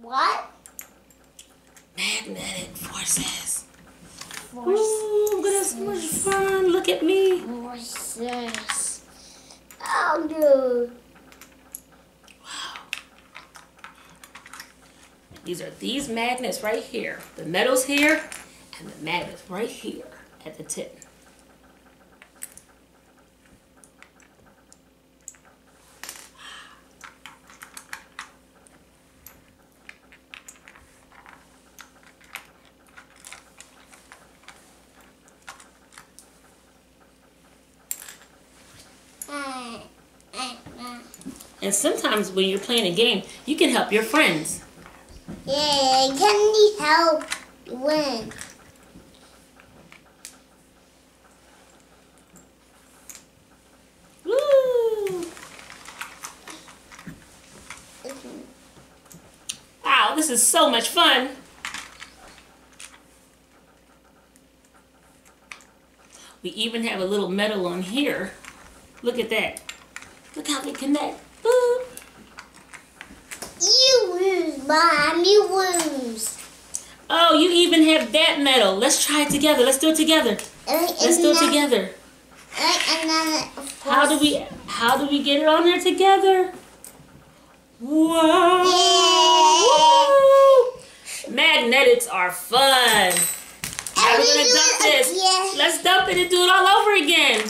What? Magnetic forces. Forces. Ooh, I'm gonna have so much fun. Look at me. Forces. Oh, no. Wow. These are these magnets right here. The metal's here, and the magnet's right here at the tip. And sometimes when you're playing a game, you can help your friends. Yeah, can you help win? Woo! Wow, this is so much fun. We even have a little metal on here. Look at that. Look how they connect. Boop. You lose, Mom. You lose. Oh, you even have that metal. Let's try it together. Let's do it together. Uh, and, Let's do it together. And, and then, How do we how do we get it on there together? Whoa! Yeah. Woo! Magnetics are fun. Now we're gonna dump this. Let's dump it and do it all over again.